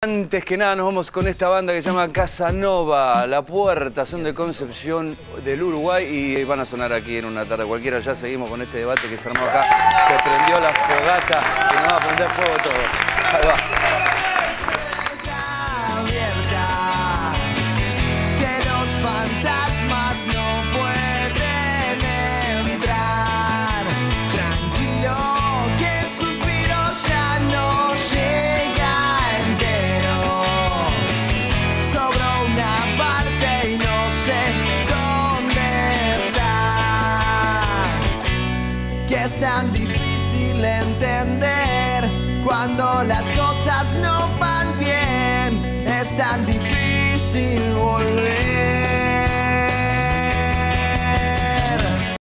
Antes que nada nos vamos con esta banda que se llama Casanova, La Puerta, son de Concepción del Uruguay y van a sonar aquí en una tarde cualquiera. Ya seguimos con este debate que se armó acá. Se prendió la fogata y nos va a prender fuego todo. Abierta que los fantasmas no es tan difícil entender cuando las cosas no van bien. Es tan difícil volver.